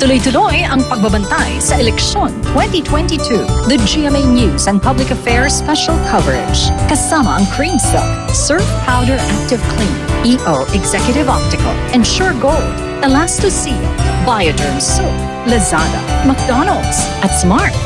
Tuloy-tuloy ang pagbabantay sa eleksyon 2022. The GMA News and Public Affairs Special Coverage. Kasama ang Cream Silk, Surf Powder Active Clean, EO Executive Optical, Ensure Gold, Elastoseal, Bioderm Soap, Lazada, McDonald's, at Smart.